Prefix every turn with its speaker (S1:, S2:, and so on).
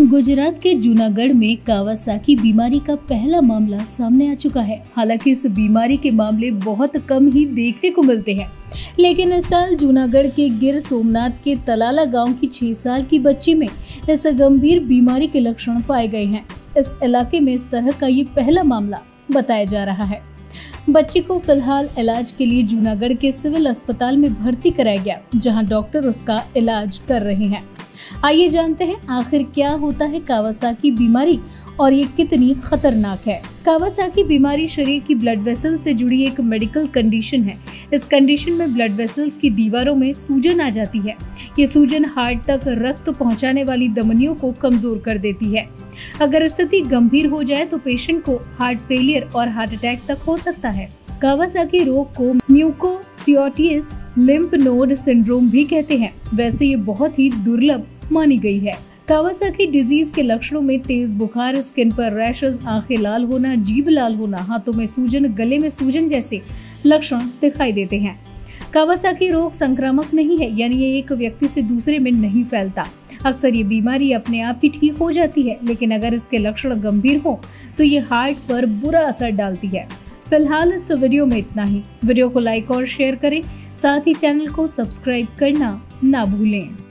S1: गुजरात के जूनागढ़ में कावासाकी बीमारी का पहला मामला सामने आ चुका है। हालाँकि इस बीमारी के मामले बहुत कम ही देखने को मिलते हैं। लेकिन इस साल जूनागढ़ के गिर सोमनाथ के तलाला गाँव की छह साल की बच्ची में इस गंभीर बीमारी के लक्षण पाए गए हैं। इस इलाके में इस तरह का ये पहला मामला बताया जा रहा है। बच्ची को फ़िलहाल इलाज के लिए जूनागढ़ के सिविल अस्पताल में भर्ती कराया गया, जहाँ डॉक्टर उसका इलाज कर रहे हैं। आइए जानते हैं आखिर क्या होता है कावासाकी बीमारी और ये कितनी खतरनाक है। कावासाकी बीमारी शरीर की ब्लड वेसल से जुड़ी एक मेडिकल कंडीशन है। इस कंडीशन में ब्लड वेसल्स की दीवारों में सूजन आ जाती है। ये सूजन हार्ट तक रक्त पहुँचाने वाली धमनियों को कमज़ोर कर देती है। अगर स्थिति गंभीर हो जाए तो पेशेंट को हार्ट फेलियर और हार्ट अटैक तक हो सकता है। कावासाकी रोग को म्यूको लिम्फ नोड सिंड्रोम भी कहते हैं। वैसे ये बहुत ही दुर्लभ मानी गई है। कावासाकी डिज़ीज़ के लक्षणों में तेज बुखार स्किन पर रैशेस आँखें लाल होना, जीभ लाल होना, हाथों में सूजन, गले में सूजन जैसे लक्षण दिखाई देते हैं। कावासाकी रोग संक्रामक नहीं है, यानी ये एक व्यक्ति से दूसरे में नहीं फैलता। अक्सर ये बीमारी अपने आप ही ठीक हो जाती है, लेकिन अगर इसके लक्षण गंभीर हो तो ये हार्ट पर बुरा असर डालती है। फ़िलहाल इस वीडियो में इतना ही। वीडियो को लाइक और शेयर करें। साथ ही चैनल को सब्सक्राइब करना ना भूलें।